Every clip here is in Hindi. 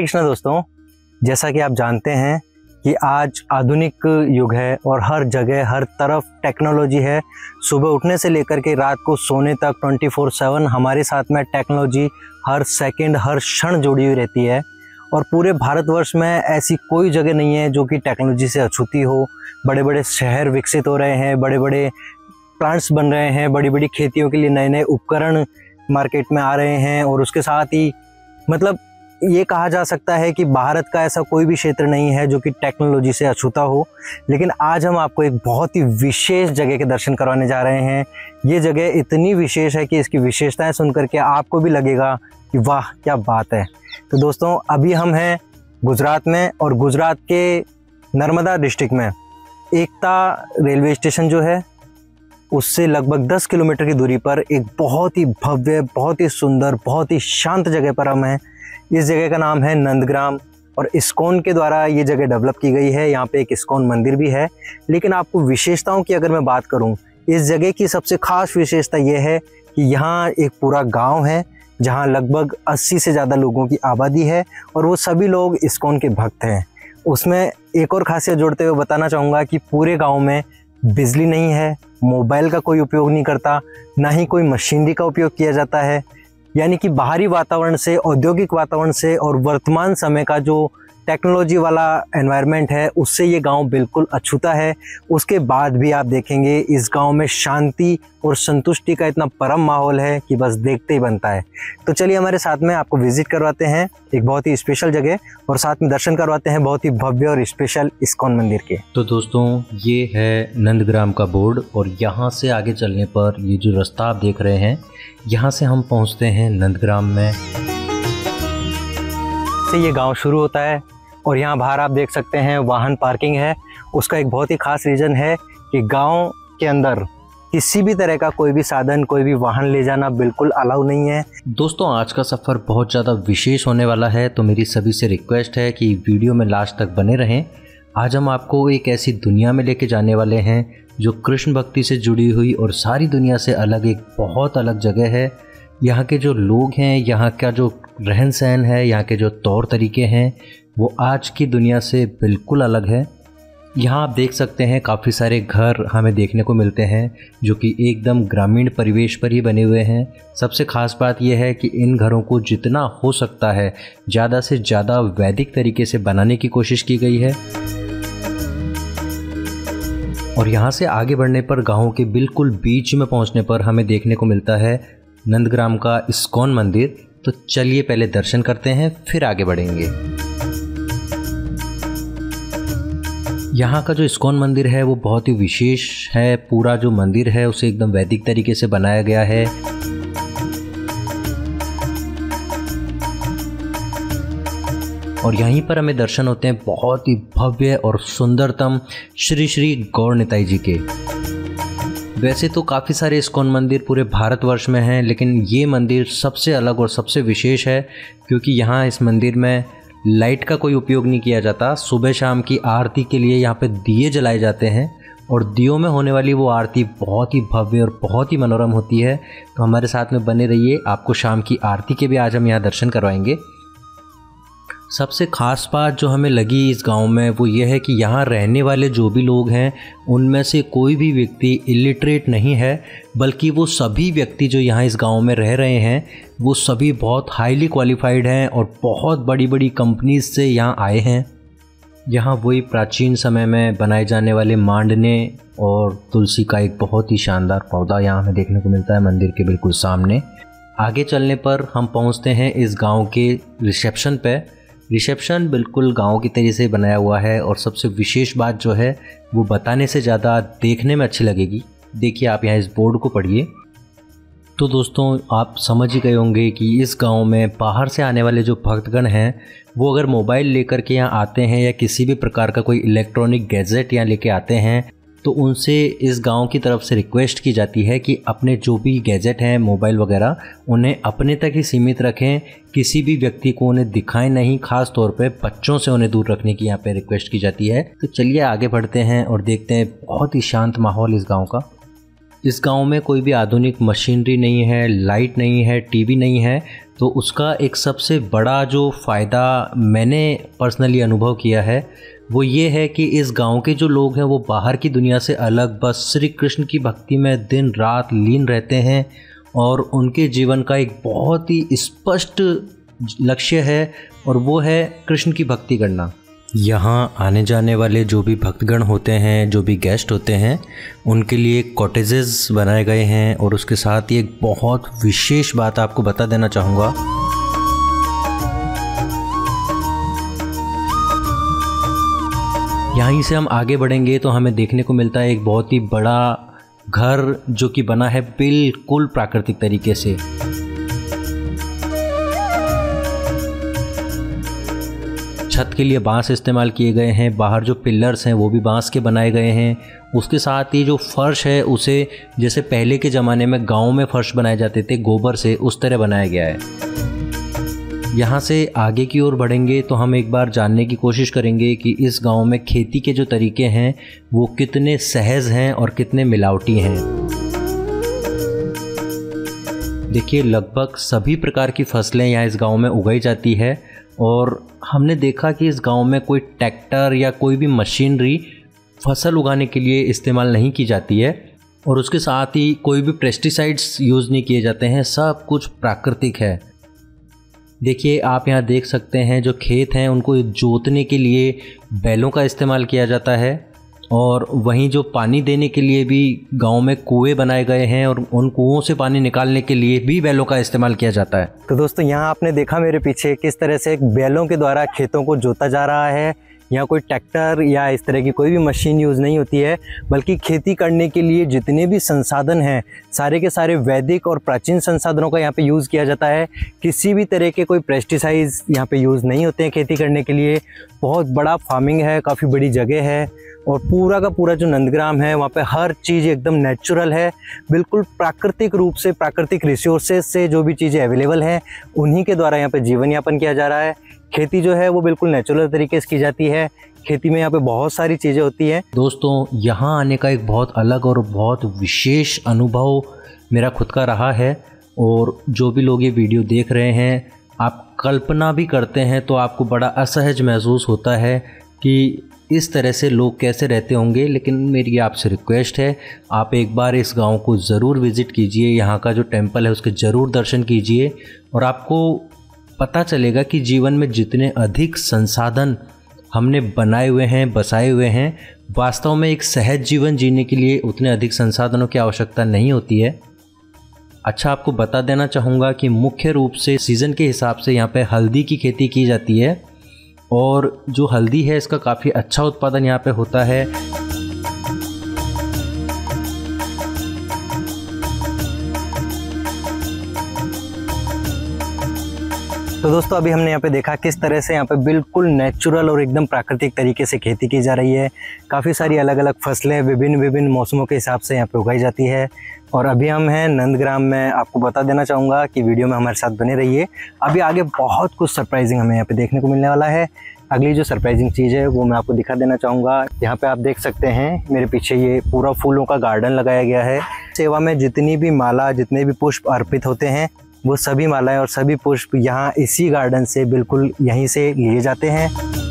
हरे कृष्णा दोस्तों, जैसा कि आप जानते हैं कि आज आधुनिक युग है और हर जगह, हर तरफ़ टेक्नोलॉजी है। सुबह उठने से लेकर के रात को सोने तक 24/7 हमारे साथ में टेक्नोलॉजी हर सेकंड, हर क्षण जुड़ी हुई रहती है। और पूरे भारतवर्ष में ऐसी कोई जगह नहीं है जो कि टेक्नोलॉजी से अछूती हो। बड़े बड़े शहर विकसित हो रहे हैं बड़े बड़े प्लांट्स बन रहे हैं बड़ी बड़ी खेतियों के लिए नए नए उपकरण मार्केट में आ रहे हैं और उसके साथ ही मतलब ये कहा जा सकता है कि भारत का ऐसा कोई भी क्षेत्र नहीं है जो कि टेक्नोलॉजी से अछूता हो, लेकिन आज हम आपको एक बहुत ही विशेष जगह के दर्शन करवाने जा रहे हैं। ये जगह इतनी विशेष है कि इसकी विशेषताएँ सुन करके आपको भी लगेगा कि वाह, क्या बात है। तो दोस्तों, अभी हम हैं गुजरात में और गुजरात के नर्मदा डिस्ट्रिक्ट में। एकता रेलवे स्टेशन जो है, उससे लगभग 10 किलोमीटर की दूरी पर एक बहुत ही भव्य, बहुत ही सुंदर, बहुत ही शांत जगह पर हम हैं। इस जगह का नाम है नंदग्राम और इस्कॉन के द्वारा ये जगह डेवलप की गई है। यहाँ पे एक इस्कॉन मंदिर भी है। लेकिन आपको विशेषताओं की अगर मैं बात करूँ, इस जगह की सबसे खास विशेषता ये है कि यहाँ एक पूरा गाँव है, जहाँ लगभग 80 से ज़्यादा लोगों की आबादी है और वो सभी लोग इस्कॉन के भक्त हैं। उसमें एक और खासियत जोड़ते हुए बताना चाहूँगा कि पूरे गाँव में बिजली नहीं है, मोबाइल का कोई उपयोग नहीं करता, ना ही कोई मशीनरी का उपयोग किया जाता है। यानी कि बाहरी वातावरण से औद्योगिक वातावरण से और वर्तमान समय का जो टेक्नोलॉजी वाला एनवायरनमेंट है उससे ये गाँव बिल्कुल अछूता है। उसके बाद भी आप देखेंगे इस गाँव में शांति और संतुष्टि का इतना परम माहौल है कि बस देखते ही बनता है। तो चलिए हमारे साथ में आपको विज़िट करवाते हैं एक बहुत ही स्पेशल जगह और साथ में दर्शन करवाते हैं बहुत ही भव्य और स्पेशल इस्कॉन मंदिर के। तो दोस्तों ये है नंदग्राम का बोर्ड और यहाँ से आगे चलने पर ये जो रास्ता आप देख रहे हैं यहाँ से हम पहुँचते हैं नंदग्राम में। से ये गाँव शुरू होता है और यहाँ बाहर आप देख सकते हैं वाहन पार्किंग है। उसका एक बहुत ही खास रीज़न है कि गाँव के अंदर किसी भी तरह का कोई भी साधन, कोई भी वाहन ले जाना बिल्कुल अलाउ नहीं है। दोस्तों, आज का सफ़र बहुत ज़्यादा विशेष होने वाला है तो मेरी सभी से रिक्वेस्ट है कि वीडियो में लास्ट तक बने रहें। आज हम आपको एक ऐसी दुनिया में लेके जाने वाले हैं, जो कृष्ण भक्ति से जुड़ी हुई और सारी दुनिया से अलग एक बहुत अलग जगह है। यहाँ के जो लोग हैं, यहाँ का जो रहन सहन है, यहाँ के जो तौर तरीके हैं वो आज की दुनिया से बिल्कुल अलग है। यहाँ आप देख सकते हैं काफ़ी सारे घर हमें देखने को मिलते हैं, जो कि एकदम ग्रामीण परिवेश पर ही बने हुए हैं। सबसे ख़ास बात यह है कि इन घरों को जितना हो सकता है, ज़्यादा से ज़्यादा वैदिक तरीके से बनाने की कोशिश की गई है। और यहाँ से आगे बढ़ने पर, गाँव के बिल्कुल बीच में पहुँचने पर हमें देखने को मिलता है नंदग्राम का इस्कॉन मंदिर। तो चलिए पहले दर्शन करते हैं, फिर आगे बढ़ेंगे। यहाँ का जो इस्कॉन मंदिर है, वो बहुत ही विशेष है। पूरा जो मंदिर है, उसे एकदम वैदिक तरीके से बनाया गया है। और यहीं पर हमें दर्शन होते हैं बहुत ही भव्य और सुंदरतम श्री श्री गौर निताई जी के। वैसे तो काफ़ी सारे इस्कॉन मंदिर पूरे भारतवर्ष में हैं, लेकिन ये मंदिर सबसे अलग और सबसे विशेष है, क्योंकि यहाँ इस मंदिर में लाइट का कोई उपयोग नहीं किया जाता। सुबह शाम की आरती के लिए यहाँ पे दिए जलाए जाते हैं और दियो में होने वाली वो आरती बहुत ही भव्य और बहुत ही मनोरम होती है। तो हमारे साथ में बने रहिए। आपको शाम की आरती के भी आज हम यहाँ दर्शन करवाएँगे। सबसे ख़ास बात जो हमें लगी इस गाँव में वो ये है कि यहाँ रहने वाले जो भी लोग हैं, उनमें से कोई भी व्यक्ति इलिटरेट नहीं है, बल्कि वो सभी व्यक्ति जो यहाँ इस गाँव में रह रहे हैं वो सभी बहुत हाईली क्वालिफाइड हैं और बहुत बड़ी बड़ी कंपनीज़ से यहाँ आए हैं। यहाँ वही प्राचीन समय में बनाए जाने वाले मांडने और तुलसी का एक बहुत ही शानदार पौधा यहाँ हमें देखने को मिलता है मंदिर के बिल्कुल सामने। आगे चलने पर हम पहुँचते हैं इस गाँव के रिसेप्शन पर रिसेप्शन बिल्कुल गाँव की तरीके से बनाया हुआ है और सबसे विशेष बात जो है, वो बताने से ज़्यादा देखने में अच्छी लगेगी। देखिए आप यहाँ इस बोर्ड को पढ़िए। तो दोस्तों, आप समझ ही गए होंगे कि इस गाँव में बाहर से आने वाले जो भक्तगण हैं, वो अगर मोबाइल लेकर के यहाँ आते हैं या किसी भी प्रकार का कोई इलेक्ट्रॉनिक गैजेट यहाँ लेके आते हैं तो उनसे इस गाँव की तरफ़ से रिक्वेस्ट की जाती है कि अपने जो भी गैजेट हैं, मोबाइल वगैरह, उन्हें अपने तक ही सीमित रखें। किसी भी व्यक्ति को उन्हें दिखाएँ नहीं, खास तौर पे बच्चों से उन्हें दूर रखने की यहाँ पे रिक्वेस्ट की जाती है। तो चलिए आगे बढ़ते हैं और देखते हैं, बहुत ही शांत माहौल इस गाँव का। इस गाँव में कोई भी आधुनिक मशीनरी नहीं है, लाइट नहीं है, टीवी नहीं है तो उसका एक सबसे बड़ा जो फ़ायदा मैंने पर्सनली अनुभव किया है, वो ये है कि इस गाँव के जो लोग हैं, वो बाहर की दुनिया से अलग, बस श्री कृष्ण की भक्ति में दिन रात लीन रहते हैं और उनके जीवन का एक बहुत ही स्पष्ट लक्ष्य है और वो है कृष्ण की भक्ति करना। यहाँ आने जाने वाले जो भी भक्तगण होते हैं, जो भी गेस्ट होते हैं, उनके लिए कॉटेजेस बनाए गए हैं और उसके साथ ही एक बहुत विशेष बात आपको बता देना चाहूँगा। यहीं से हम आगे बढ़ेंगे तो हमें देखने को मिलता है एक बहुत ही बड़ा घर जो कि बना है बिल्कुल प्राकृतिक तरीके से। छत के लिए बाँस इस्तेमाल किए गए हैं, बाहर जो पिलर्स हैं वो भी बाँस के बनाए गए हैं। उसके साथ ही जो फर्श है, उसे जैसे पहले के ज़माने में गाँव में फर्श बनाए जाते थे, गोबर से उस तरह बनाया गया है। यहाँ से आगे की ओर बढ़ेंगे तो हम एक बार जानने की कोशिश करेंगे कि इस गाँव में खेती के जो तरीके हैं, वो कितने सहज हैं और कितने मिलावटी हैं। देखिए, लगभग सभी प्रकार की फ़सलें यहाँ इस गाँव में उगाई जाती है। और हमने देखा कि इस गाँव में कोई ट्रैक्टर या कोई भी मशीनरी फ़सल उगाने के लिए इस्तेमाल नहीं की जाती है और उसके साथ ही कोई भी पेस्टिसाइड्स यूज़ नहीं किए जाते हैं, सब कुछ प्राकृतिक है। देखिए, आप यहाँ देख सकते हैं जो खेत हैं, उनको जोतने के लिए बैलों का इस्तेमाल किया जाता है। और वहीं जो पानी देने के लिए भी गाँव में कुएँ बनाए गए हैं और उन कुओं से पानी निकालने के लिए भी बैलों का इस्तेमाल किया जाता है। तो दोस्तों, यहाँ आपने देखा मेरे पीछे किस तरह से बैलों के द्वारा खेतों को जोता जा रहा है। यहाँ कोई ट्रैक्टर या इस तरह की कोई भी मशीन यूज़ नहीं होती है, बल्कि खेती करने के लिए जितने भी संसाधन हैं, सारे के सारे वैदिक और प्राचीन संसाधनों का यहाँ पे यूज़ किया जाता है। किसी भी तरह के कोई पेस्टिसाइड्स यहाँ पे यूज़ नहीं होते हैं खेती करने के लिए। बहुत बड़ा फ़ार्मिंग है, काफ़ी बड़ी जगह है। और पूरा का पूरा जो नंदग्राम है, वहाँ पे हर चीज़ एकदम नेचुरल है। बिल्कुल प्राकृतिक रूप से, प्राकृतिक रिसोर्सेज से जो भी चीज़ें अवेलेबल हैं, उन्हीं के द्वारा यहाँ पे जीवन यापन किया जा रहा है। खेती जो है, वो बिल्कुल नेचुरल तरीके से की जाती है। खेती में यहाँ पे बहुत सारी चीज़ें होती हैं। दोस्तों, यहाँ आने का एक बहुत अलग और बहुत विशेष अनुभव मेरा खुद का रहा है और जो भी लोग ये वीडियो देख रहे हैं, आप कल्पना भी करते हैं तो आपको बड़ा असहज महसूस होता है कि इस तरह से लोग कैसे रहते होंगे, लेकिन मेरी आपसे रिक्वेस्ट है, आप एक बार इस गाँव को ज़रूर विज़िट कीजिए, यहाँ का जो टेंपल है उसके ज़रूर दर्शन कीजिए, और आपको पता चलेगा कि जीवन में जितने अधिक संसाधन हमने बनाए हुए हैं, बसाए हुए हैं, वास्तव में एक सहज जीवन जीने के लिए उतने अधिक संसाधनों की आवश्यकता नहीं होती है। अच्छा आपको बता देना चाहूँगा कि मुख्य रूप से सीज़न के हिसाब से यहाँ पे हल्दी की खेती की जाती है। और जो हल्दी है इसका काफ़ी अच्छा उत्पादन यहाँ पे होता है। तो दोस्तों, अभी हमने यहाँ पे देखा किस तरह से यहाँ पे बिल्कुल नेचुरल और एकदम प्राकृतिक तरीके से खेती की जा रही है। काफ़ी सारी अलग अलग फ़सलें विभिन्न विभिन्न मौसमों के हिसाब से यहाँ पे उगाई जाती है। और अभी हम हैं नंदग्राम में। आपको बता देना चाहूँगा कि वीडियो में हमारे साथ बने रहिए। अभी आगे बहुत कुछ सरप्राइजिंग हमें यहाँ पे देखने को मिलने वाला है। अगली जो सरप्राइजिंग चीज़ है, वो मैं आपको दिखा देना चाहूँगा। यहाँ पे आप देख सकते हैं, मेरे पीछे ये पूरा फूलों का गार्डन लगाया गया है। सेवा में जितनी भी माला, जितने भी पुष्प अर्पित होते हैं वो सभी मालाएँ और सभी पुष्प यहाँ इसी गार्डन से बिल्कुल यहीं से लिए जाते हैं।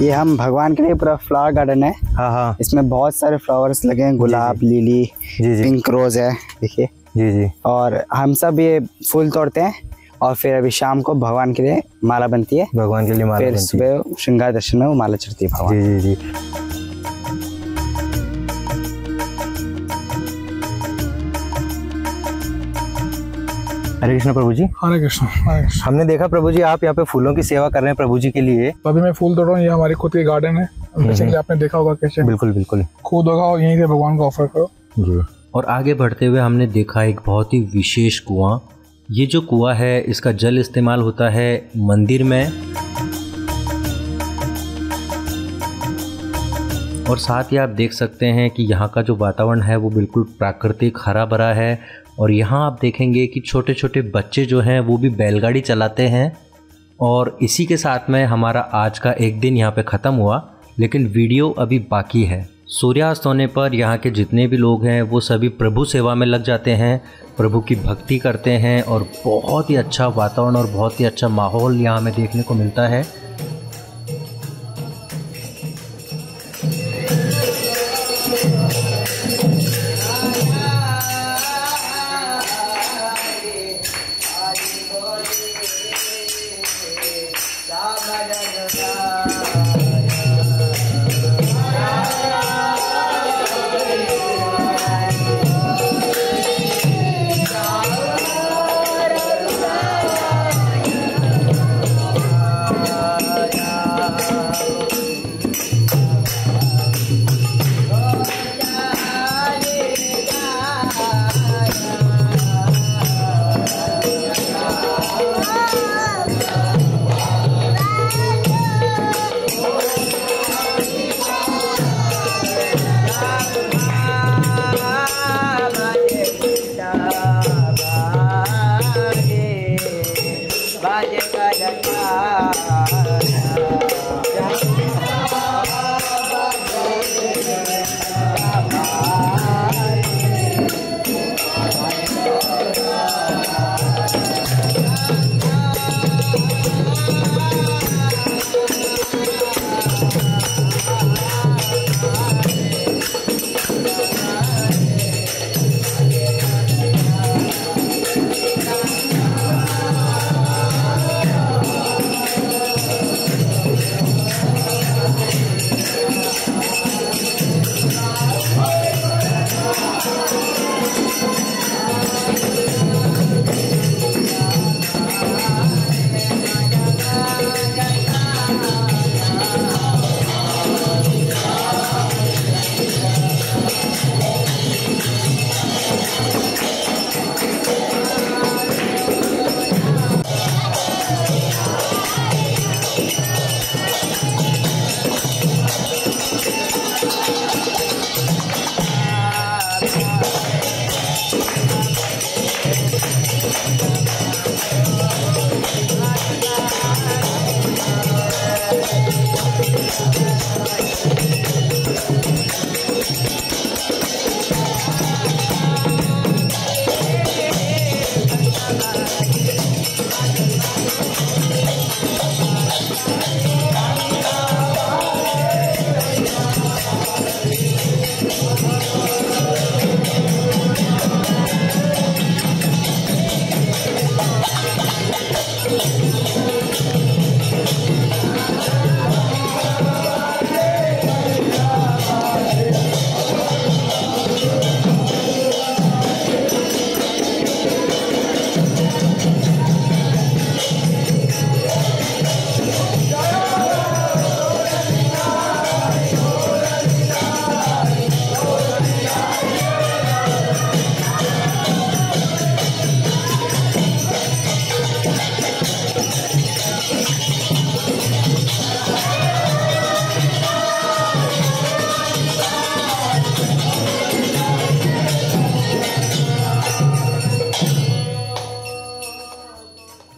ये हम भगवान के लिए पूरा फ्लावर गार्डन है। हाँ हाँ। इसमें बहुत सारे फ्लावर्स लगे हैं गुलाब लिली जी। जी पिंक रोज है देखिए। जी जी। और हम सब ये फूल तोड़ते हैं और फिर अभी शाम को भगवान के लिए माला बनती है। भगवान के लिए माला फिर सुबह श्रृंगार दर्शन में वो माला चढ़ती है भगवान। जी जी जी। हरे कृष्ण प्रभु जी हरे कृष्ण। हमने देखा प्रभु जी आप यहाँ पे फूलों की सेवा कर रहे हैं प्रभु जी के लिए। अभी मैं फूल तोड़ रहा हूँ ये हमारी खुद की गार्डन है। बेसिकली आपने देखा होगा कैसे। बिल्कुल बिल्कुल। खुद होगा और यहीं से भगवान को ऑफ़र करो। जी। और आगे बढ़ते हुए हमने देखा एक बहुत ही विशेष कुआँ। ये जो कुआँ है इसका जल इस्तेमाल होता है मंदिर में। और साथ ही आप देख सकते हैं कि यहाँ का जो वातावरण है वो बिल्कुल प्राकृतिक हरा भरा है। और यहाँ आप देखेंगे कि छोटे छोटे बच्चे जो हैं, वो भी बैलगाड़ी चलाते हैं। और इसी के साथ में हमारा आज का एक दिन यहाँ पे ख़त्म हुआ, लेकिन वीडियो अभी बाकी है। सूर्यास्त होने पर यहाँ के जितने भी लोग हैं, वो सभी प्रभु सेवा में लग जाते हैं, प्रभु की भक्ति करते हैं और बहुत ही अच्छा वातावरण और बहुत ही अच्छा माहौल यहाँ हमें देखने को मिलता है।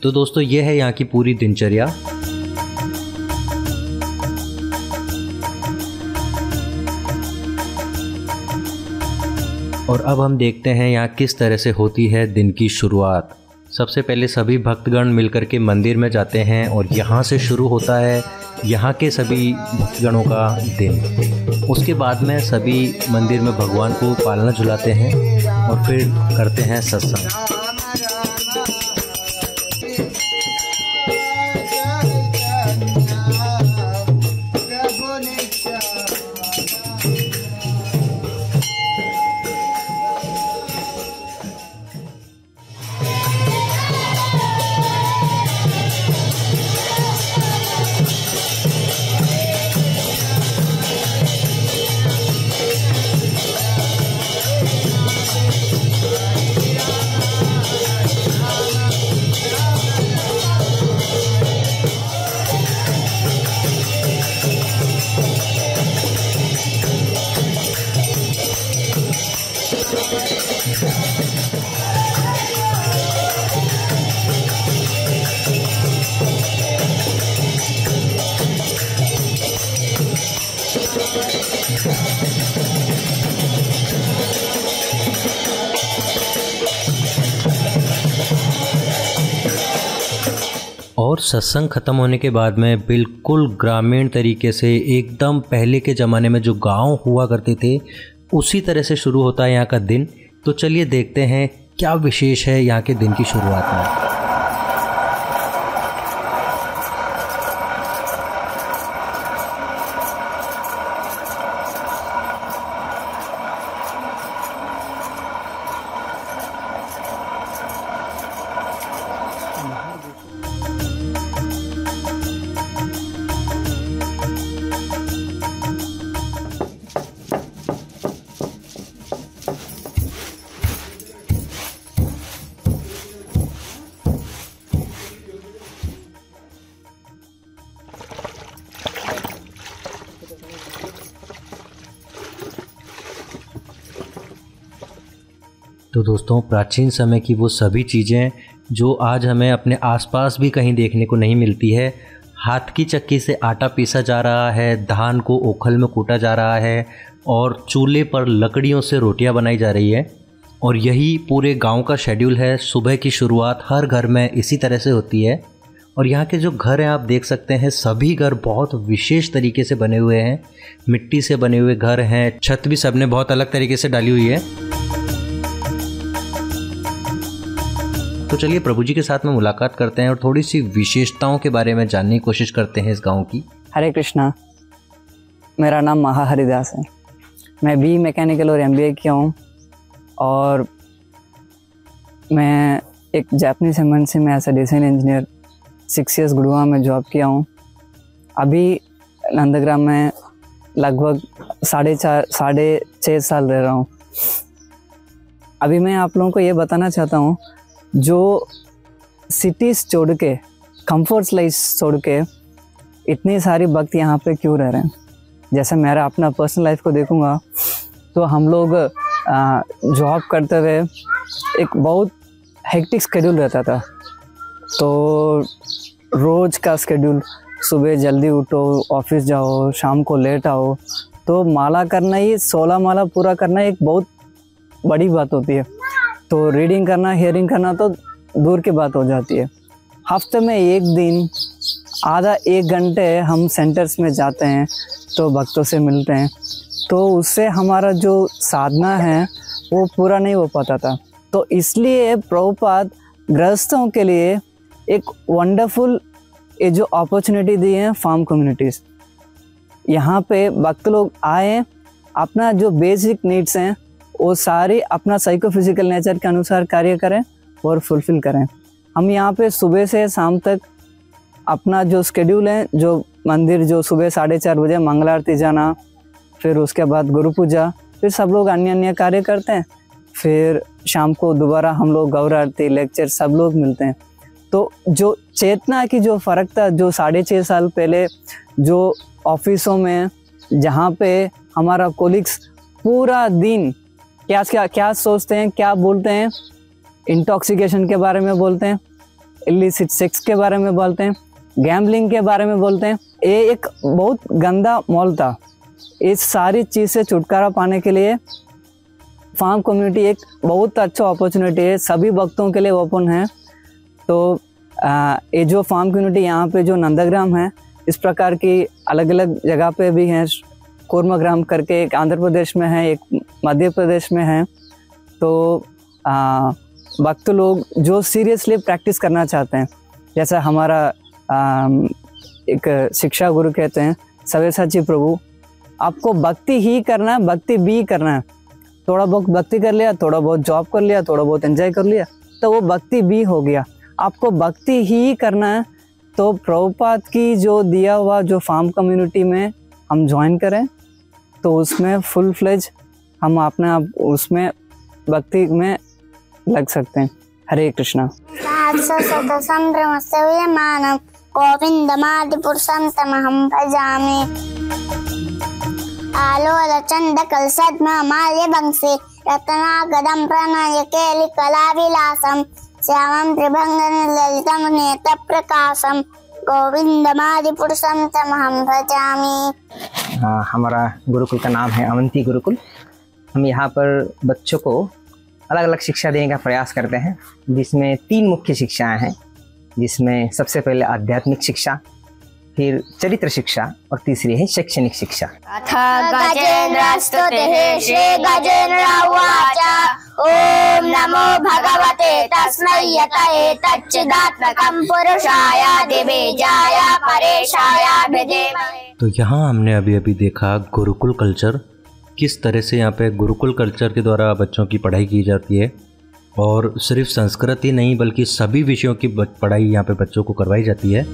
तो दोस्तों, ये है यहाँ की पूरी दिनचर्या। और अब हम देखते हैं यहाँ किस तरह से होती है दिन की शुरुआत। सबसे पहले सभी भक्तगण मिलकर के मंदिर में जाते हैं और यहाँ से शुरू होता है यहाँ के सभी भक्तगणों का दिन। उसके बाद में सभी मंदिर में भगवान को पालना झुलाते हैं और फिर करते हैं सत्संग। और सत्संग ख़त्म होने के बाद में बिल्कुल ग्रामीण तरीके से एकदम पहले के ज़माने में जो गाँव हुआ करते थे, उसी तरह से शुरू होता है यहाँ का दिन। तो चलिए देखते हैं क्या विशेष है यहाँ के दिन की शुरुआत में। तो दोस्तों, प्राचीन समय की वो सभी चीज़ें जो आज हमें अपने आसपास भी कहीं देखने को नहीं मिलती है, हाथ की चक्की से आटा पीसा जा रहा है, धान को ओखल में कूटा जा रहा है और चूल्हे पर लकड़ियों से रोटियाँ बनाई जा रही है और यही पूरे गाँव का शेड्यूल है। सुबह की शुरुआत हर घर में इसी तरह से होती है और यहाँ के जो घर हैं, आप देख सकते हैं, सभी घर बहुत विशेष तरीके से बने हुए हैं। मिट्टी से बने हुए घर हैं, छत भी सबने बहुत अलग तरीके से डाली हुई है। तो चलिए प्रभु जी के साथ में मुलाकात करते हैं और थोड़ी सी विशेषताओं के बारे में जानने की कोशिश करते हैं इस गाँव की। हरे कृष्णा, मेरा नाम महा हरिदास है। मैं बी मैकेनिकल और एमबीए किया हूँ और मैं एक जापनीज एमएनसी में as design engineer six years Gudwa में जॉब किया हूँ। अभी नंदग्राम में लगभग साढ़े चार, साढ़े छः साल रह रहा हूँ। अभी मैं आप लोगों को ये बताना चाहता हूँ जो सिटीज़ छोड़ के कम्फर्ट्स लाइफ छोड़ के इतनी सारी वक्त यहाँ पे क्यों रह रहे हैं? जैसे मेरा अपना पर्सनल लाइफ को देखूँगा तो हम लोग जॉब करते हुए एक बहुत हेक्टिक स्केड्यूल रहता था। तो रोज़ का स्केड्यूल सुबह जल्दी उठो ऑफ़िस जाओ, शाम को लेट आओ। तो माला करना ही सोलह माला पूरा करना एक बहुत बड़ी बात होती है। तो रीडिंग करना हियरिंग करना तो दूर की बात हो जाती है। हफ़्ते में एक दिन, आधा एक घंटे हम सेंटर्स में जाते हैं तो भक्तों से मिलते हैं। तो उससे हमारा जो साधना है, वो पूरा नहीं हो पाता था। तो इसलिए प्रभुपाद गृहस्थों के लिए एक वंडरफुल ये जो अपॉर्चुनिटी दी है फार्म कम्युनिटीज़ यहाँ पे भक्त लोग आए, अपना जो बेसिक नीड्स हैं वो सारे अपना साइकोफिजिकल नेचर के अनुसार कार्य करें और फुलफिल करें। हम यहाँ पे सुबह से शाम तक अपना जो स्केड्यूल है, जो मंदिर, जो सुबह साढ़े चार बजे मंगल आरती जाना, फिर उसके बाद गुरु पूजा, फिर सब लोग अन्य अन्य कार्य करते हैं। फिर शाम को दोबारा हम लोग गौर आरती लेक्चर सब लोग मिलते हैं। तो जो चेतना की जो फ़र्क था, जो साढ़े छः साल पहले जो ऑफिसों में, जहाँ पे हमारा कोलिग्स पूरा दिन क्या क्या क्या सोचते हैं, क्या बोलते हैं? इंटॉक्सिकेशन के बारे में बोलते हैं इलिसिट सेक्स के बारे में बोलते हैं गैम्बलिंग के बारे में बोलते हैं। ये एक बहुत गंदा मॉल था। इस सारी चीज़ से छुटकारा पाने के लिए फार्म कम्युनिटी एक बहुत अच्छा अपॉर्चुनिटी है। सभी भक्तों के लिए ओपन है। तो ये जो फार्म कम्युनिटी यहाँ पे जो नंदाग्राम है, इस प्रकार की अलग अलग जगह पे भी हैं। कोरमाग्राम करके एक आंध्र प्रदेश में है, एक मध्य प्रदेश में है तो वक्त लोग जो सीरियसली प्रैक्टिस करना चाहते हैं जैसा हमारा आ, एक शिक्षा गुरु कहते हैं सवे सची प्रभु आपको भक्ति ही करना है भक्ति भी करना है। थोड़ा बहुत भक्ति कर लिया थोड़ा बहुत जॉब कर लिया थोड़ा बहुत एंजॉय कर लिया तो वो भक्ति भी हो गया। आपको भक्ति ही करना है तो प्रभुपात की जो दिया हुआ जो फार्म कम्युनिटी में हम ज्वाइन करें तो उसमें फुल फ्लेज हम अपने आप उसमें भक्ति में लग सकते हैं। हरे कृष्णा। गोविंदमादिपुरुषं तमहं भजामि। आलोलचण्डकलसद्ममाल्यवंशे रत्नागदं प्रणय केलिकलाविलासं श्यामं त्रिभङ्गनिललितं नेत्रप्रकाशं गोविन्दमादिपुरुषं तमहं भजामि हमारा गुरुकुल का नाम है अवंती गुरुकुल। हम यहाँ पर बच्चों को अलग अलग शिक्षा देने का प्रयास करते हैं जिसमें तीन मुख्य शिक्षाएँ हैं। जिसमें सबसे पहले आध्यात्मिक शिक्षा फिर चरित्र शिक्षा और तीसरी है शैक्षणिक शिक्षा। ॐ नमो भगवते तस्मै यत एतच्चिदात्मकं पुरुषाय दिवेजाय परेशाय तो यहाँ हमने अभी अभी देखा गुरुकुल कल्चर किस तरह से यहाँ पे गुरुकुल कल्चर के द्वारा बच्चों की पढ़ाई की जाती है? और सिर्फ़ संस्कृत ही नहीं, बल्कि सभी विषयों की पढ़ाई यहाँ पे बच्चों को करवाई जाती है।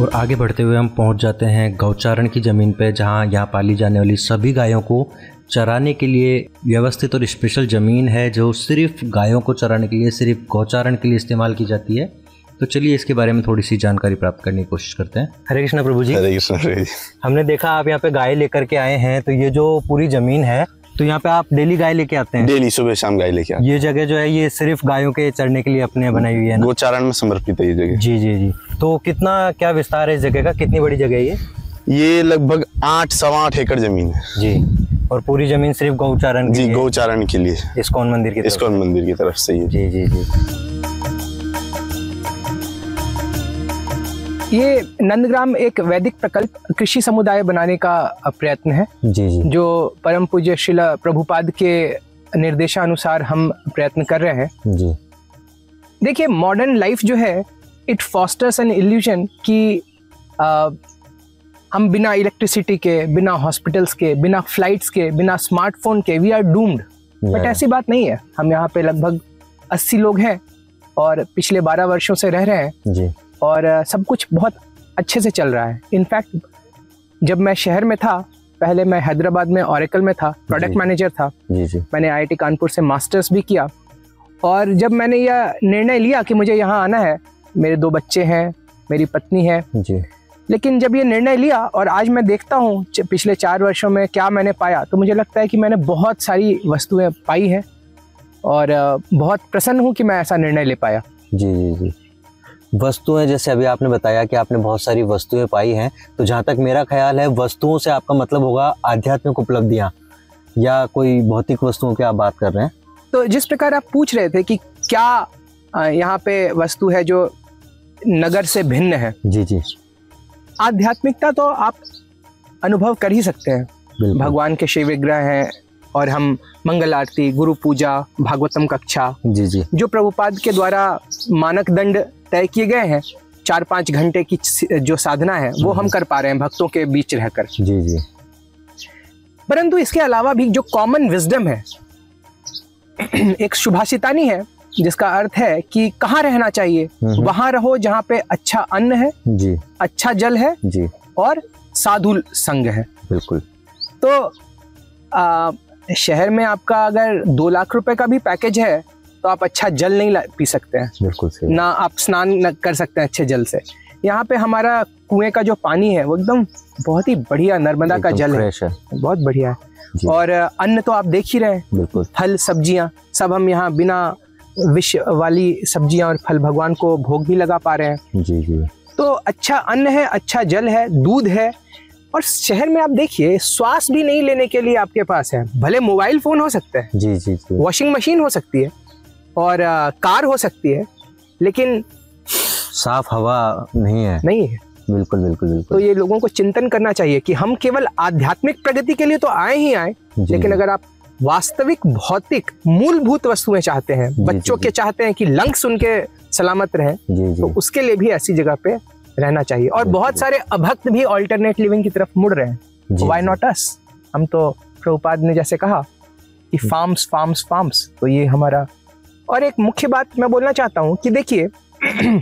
और आगे बढ़ते हुए हम पहुँच जाते हैं गौचारण की ज़मीन पे, जहाँ यहाँ पाली जाने वाली सभी गायों को चराने के लिए व्यवस्थित और स्पेशल ज़मीन है, जो सिर्फ़ गायों को चराने के लिए, सिर्फ़ गौचारण के लिए इस्तेमाल की जाती है। तो चलिए इसके बारे में थोड़ी सी जानकारी प्राप्त करने की कोशिश करते हैं। हरे कृष्ण प्रभु जी। हरे कृष्ण जी। हमने देखा आप यहाँ पे गाय लेकर के आए हैं तो ये जो पूरी ज़मीन है तो यहाँ पे आप डेली गाय लेके आते हैं? डेली सुबह शाम गाय लेके आते ये जगह जो है ये सिर्फ़ गायों के चरने के लिए अपने बनाई हुई है। ना? गोचारण में समर्पित है ये जगह। जी जी जी। तो कितना क्या विस्तार है इस जगह का? कितनी बड़ी जगह है ये? ये लगभग आठ सवा आठ एकड़ ज़मीन है। जी। और पूरी ज़मीन सिर्फ़ गौचारण जी गौचारण के लिए। इस्कॉन मंदिर की तरफ़। इस्कॉन मंदिर की तरफ़ से जी जी जी। ये नंदग्राम एक वैदिक प्रकल्प कृषि समुदाय बनाने का प्रयत्न है। जी जी। जो परम पूज्य शिला प्रभुपाद के निर्देशानुसार हम प्रयत्न कर रहे हैं। जी। देखिए मॉडर्न लाइफ जो है इट फॉस्टर्स एन इल्यूजन कि आ, हम बिना इलेक्ट्रिसिटी के बिना हॉस्पिटल्स के बिना फ्लाइट्स के बिना स्मार्टफ़ोन के वी आर डूम्ड बट ऐसी बात नहीं है। हम यहाँ पे लगभग 80 लोग हैं और पिछले 12 वर्षों से रह रहे हैं। जी। और सब कुछ बहुत अच्छे से चल रहा है। इनफैक्ट जब मैं शहर में था पहले मैं हैदराबाद में औरकल में था प्रोडक्ट मैनेजर था। जी जी। मैंने आईआईटी कानपुर से मास्टर्स भी किया। और जब मैंने यह निर्णय लिया कि मुझे यहाँ आना है मेरे दो बच्चे हैं मेरी पत्नी है। जी। लेकिन जब ये निर्णय लिया और आज मैं देखता हूँ पिछले चार वर्षों में क्या मैंने पाया तो मुझे लगता है कि मैंने बहुत सारी वस्तुएँ पाई हैं। और बहुत प्रसन्न हूँ कि मैं ऐसा निर्णय ले पाया। जी जी जी। वस्तुएँ जैसे अभी आपने बताया कि आपने बहुत सारी वस्तुएँ पाई हैं तो जहाँ तक मेरा ख्याल है वस्तुओं से आपका मतलब होगा आध्यात्मिक उपलब्धियाँ या कोई भौतिक वस्तुओं की आप बात कर रहे हैं? तो जिस प्रकार आप पूछ रहे थे कि क्या यहाँ पे वस्तु है जो नगर से भिन्न है? जी जी। आध्यात्मिकता तो आप अनुभव कर ही सकते हैं। भगवान के शिव विग्रह हैं और हम मंगल आरती गुरु पूजा भागवतम कक्षा जी जी। जो प्रभुपाद के द्वारा मानक दंड तय किए गए हैं चार पाँच घंटे की जो साधना है वो हम कर पा रहे हैं भक्तों के बीच रहकर। जी जी। परंतु इसके अलावा भी जो कॉमन विजडम है एक सुभाषितानी है जिसका अर्थ है कि कहाँ रहना चाहिए। वहाँ रहो जहाँ पे अच्छा अन्न है जी। अच्छा जल है जी। और साधु संग है। बिल्कुल। तो आ, शहर में आपका अगर दो लाख रुपए का भी पैकेज है तो आप अच्छा जल नहीं पी सकते हैं। बिल्कुल सही। ना आप स्नान न कर सकते हैं अच्छे जल से। यहाँ पे हमारा कुएँ का जो पानी है वो एकदम बहुत ही बढ़िया नर्मदा का जल है। है। बहुत बढ़िया है। और अन्न तो आप देख ही रहे हैं। बिल्कुल। फल सब्ज़ियाँ सब हम यहाँ बिना विष वाली सब्ज़ियाँ और फल भगवान को भोग भी लगा पा रहे हैं। जी जी। तो अच्छा अन्न है अच्छा जल है दूध है। और शहर में आप देखिए श्वास भी नहीं लेने के लिए आपके पास है। भले मोबाइल फ़ोन हो सकते हैं। जी जी जी। वॉशिंग मशीन हो सकती है। और अ, कार हो सकती है लेकिन साफ़ हवा नहीं है। नहीं है। बिल्कुल बिल्कुल बिल्कुल। तो ये लोगों को चिंतन करना चाहिए कि हम केवल आध्यात्मिक प्रगति के लिए तो आए ही आए लेकिन अगर आप वास्तविक भौतिक मूलभूत वस्तुएँ चाहते हैं बच्चों। के चाहते हैं कि लंग्स उनके सलामत रहें तो उसके लिए भी ऐसी जगह पे रहना चाहिए। और बहुत सारे अभक्त भी ऑल्टरनेट लिविंग की तरफ़ मुड़ रहे हैं। वाई नॉट अस हम तो प्रभुपाद ने जैसे कहा कि फार्म्स फार्म्स फार्म्स तो ये हमारा और एक मुख्य बात मैं बोलना चाहता हूँ कि देखिए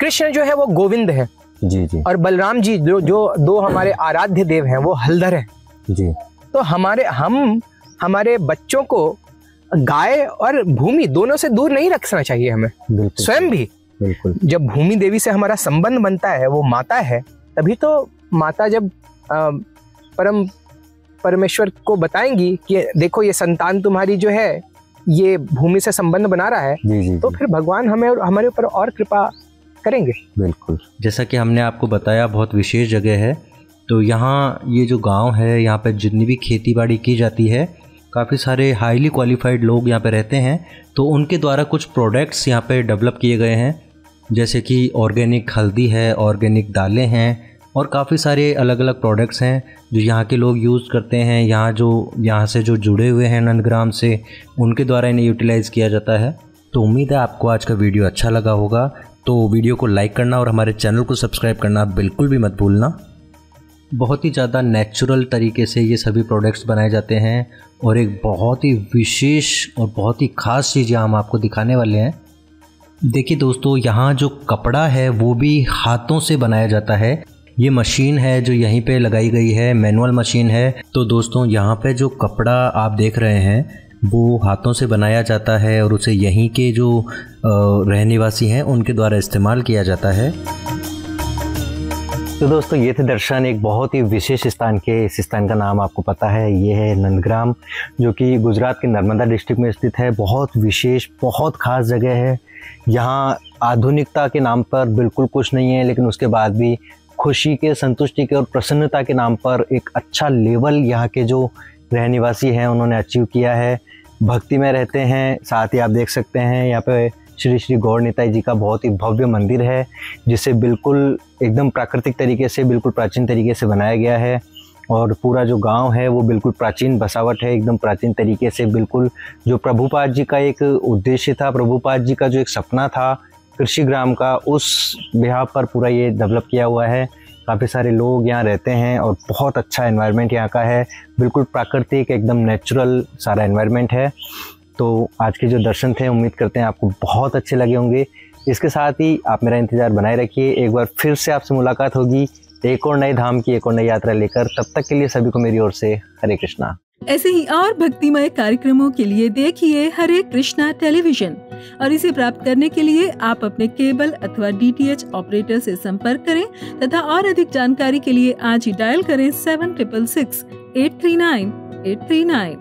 कृष्ण जो है वो गोविंद है। जी जी। और बलराम जी जो जो दो हमारे आराध्य देव हैं वो हलधर हैं। जी। तो हमारे हम हमारे बच्चों को गाय और भूमि दोनों से दूर नहीं रखना चाहिए हमें। स्वयं भी। बिल्कुल। जब भूमि देवी से हमारा संबंध बनता है वो माता है तभी तो माता जब परम परमेश्वर को बताएँगी कि देखो ये संतान तुम्हारी जो है ये भूमि से संबंध बना रहा है जी जी तो फिर भगवान हमें और हमारे ऊपर और कृपा करेंगे। बिल्कुल। जैसा कि हमने आपको बताया बहुत विशेष जगह है। तो यहाँ ये जो गाँव है यहाँ पर जितनी भी खेती बाड़ी की जाती है काफ़ी सारे हाईली क्वालिफाइड लोग यहाँ पे रहते हैं। तो उनके द्वारा कुछ प्रोडक्ट्स यहाँ पे डेवलप किए गए हैं। जैसे कि ऑर्गेनिक हल्दी है ऑर्गेनिक दालें हैं और काफ़ी सारे अलग अलग प्रोडक्ट्स हैं जो यहाँ के लोग यूज़ करते हैं। यहाँ जो, यहाँ से जो जुड़े हुए हैं नंदग्राम से, उनके द्वारा इन्हें यूटिलाइज़ किया जाता है। तो उम्मीद है आपको आज का वीडियो अच्छा लगा होगा। तो वीडियो को लाइक करना और हमारे चैनल को सब्सक्राइब करना बिल्कुल भी मत भूलना। बहुत ही ज़्यादा नेचुरल तरीके से ये सभी प्रोडक्ट्स बनाए जाते हैं और एक बहुत ही विशेष और बहुत ही ख़ास चीज़ हम आपको दिखाने वाले हैं। देखिए दोस्तों, यहाँ जो कपड़ा है वो भी हाथों से बनाया जाता है। ये मशीन है जो यहीं पे लगाई गई है, मैनुअल मशीन है। तो दोस्तों, यहाँ पे जो कपड़ा आप देख रहे हैं, वो हाथों से बनाया जाता है और उसे यहीं के जो रहने रहनेवासी हैं, उनके द्वारा इस्तेमाल किया जाता है। तो दोस्तों, ये थे दर्शन, एक बहुत ही विशेष स्थान के, इस स्थान का नाम आपको पता है। ये है नंदग्राम, जो कि गुजरात के नर्मदा डिस्ट्रिक्ट में स्थित है। बहुत विशेष, बहुत ख़ास जगह है। यहाँ आधुनिकता के नाम पर बिल्कुल कुछ नहीं है, लेकिन उसके बाद भी खुशी के, संतुष्टि के और प्रसन्नता के नाम पर एक अच्छा लेवल यहाँ के जो रहनिवासी हैं, उन्होंने अचीव किया है। भक्ति में रहते हैं, साथ ही आप देख सकते हैं, यहाँ पे श्री श्री गौर निताई जी का बहुत ही भव्य मंदिर है, जिसे बिल्कुल एकदम प्राकृतिक तरीके से, बिल्कुल प्राचीन तरीके से बनाया गया है और पूरा जो गाँव है, वो बिल्कुल प्राचीन बसावट है, एकदम प्राचीन तरीके से, बिल्कुल जो प्रभुपाद जी का एक उद्देश्य था, प्रभुपाद जी का जो एक सपना था कृषि ग्राम का उस बिहार पर पूरा ये डेवलप किया हुआ है। काफ़ी सारे लोग यहाँ रहते हैं और बहुत अच्छा एनवायरनमेंट यहाँ का है। बिल्कुल प्राकृतिक, एकदम नेचुरल सारा एनवायरनमेंट है। तो आज के जो दर्शन थे, उम्मीद करते हैं आपको बहुत अच्छे लगे होंगे। इसके साथ ही आप मेरा इंतज़ार बनाए रखिए। एक बार फिर से आपसे मुलाकात होगी। एक और नए धाम की एक और नई यात्रा लेकर। तब तक के लिए सभी को मेरी ओर से हरे कृष्णा। ऐसे ही और भक्तिमय कार्यक्रमों के लिए देखिए हरे कृष्णा टेलीविज़न। और इसे प्राप्त करने के लिए आप अपने केबल अथवा डीटीएच ऑपरेटर से संपर्क करें तथा और अधिक जानकारी के लिए आज ही डायल करें seven triple six eight three nine eight three nine